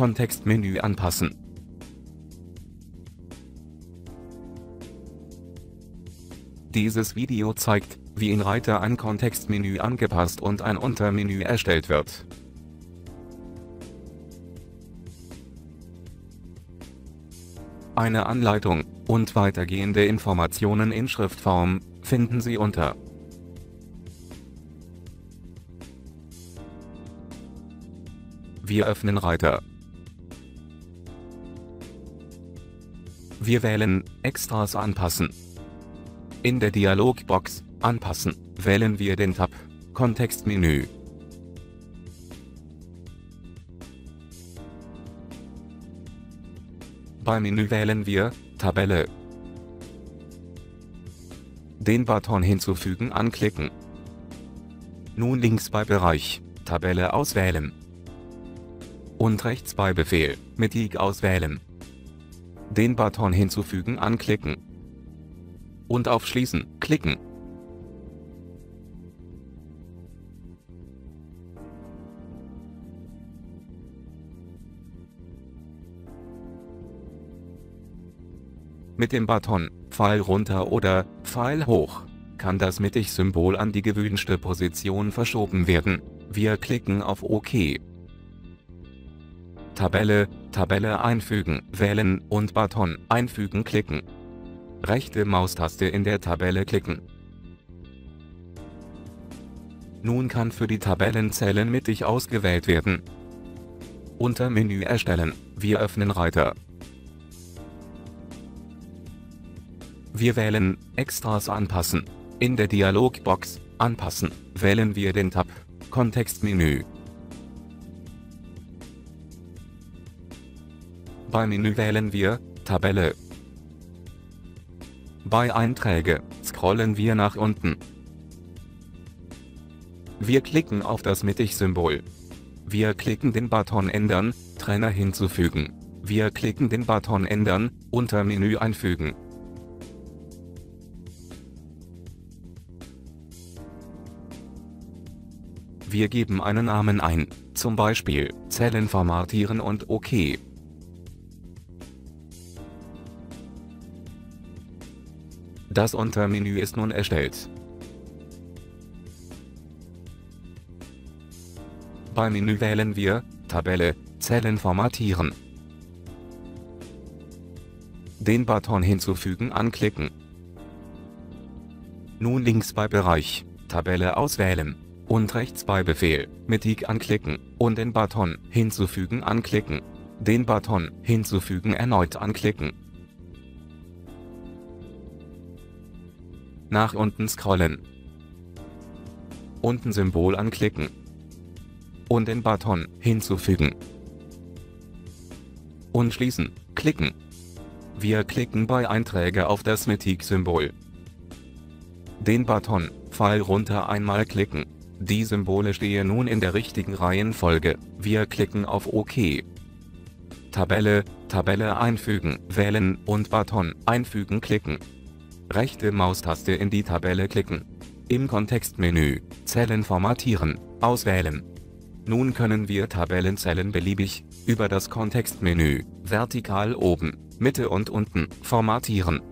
Kontextmenü anpassen. Dieses Video zeigt, wie in Reiter ein Kontextmenü angepasst und ein Untermenü erstellt wird. Eine Anleitung und weitergehende Informationen in Schriftform finden Sie unter Wir öffnen Reiter. Wir wählen Extras anpassen. In der Dialogbox Anpassen wählen wir den Tab Kontextmenü. Beim Menü wählen wir Tabelle. Den Button Hinzufügen anklicken. Nun links bei Bereich Tabelle auswählen. Und rechts bei Befehl Mittig auswählen. Den Button Hinzufügen anklicken. Und auf Schließen klicken. Mit dem Button Pfeil runter oder Pfeil hoch kann das Mittig-Symbol an die gewünschte Position verschoben werden. Wir klicken auf OK. Tabelle, Tabelle einfügen, wählen und Button einfügen klicken. Rechte Maustaste in der Tabelle klicken. Nun kann für die Tabellenzellen mittig ausgewählt werden. Unter Menü erstellen, wir öffnen Reiter. Wir wählen Extras anpassen. In der Dialogbox Anpassen wählen wir den Tab Kontextmenü. Beim Menü wählen wir Tabelle. Bei Einträge scrollen wir nach unten. Wir klicken auf das Mittig-Symbol. Wir klicken den Button Ändern, Trenner hinzufügen. Wir klicken den Button Ändern, Untermenü einfügen. Wir geben einen Namen ein, zum Beispiel Zellen formatieren und OK. Das Untermenü ist nun erstellt. Beim Menü wählen wir Tabelle, Zellen formatieren. Den Button hinzufügen anklicken. Nun links bei Bereich Tabelle auswählen und rechts bei Befehl mittig anklicken und den Button hinzufügen anklicken. Den Button hinzufügen erneut anklicken. Nach unten scrollen. Unten Symbol anklicken. Und den Button hinzufügen. Und schließen, klicken. Wir klicken bei Einträge auf das Mittig-Symbol. Den Button Pfeil runter einmal klicken. Die Symbole stehen nun in der richtigen Reihenfolge. Wir klicken auf OK. Tabelle, Tabelle einfügen, wählen und Button einfügen klicken. Rechte Maustaste in die Tabelle klicken. Im Kontextmenü Zellen formatieren auswählen. Nun können wir Tabellenzellen beliebig über das Kontextmenü vertikal oben, Mitte und unten formatieren.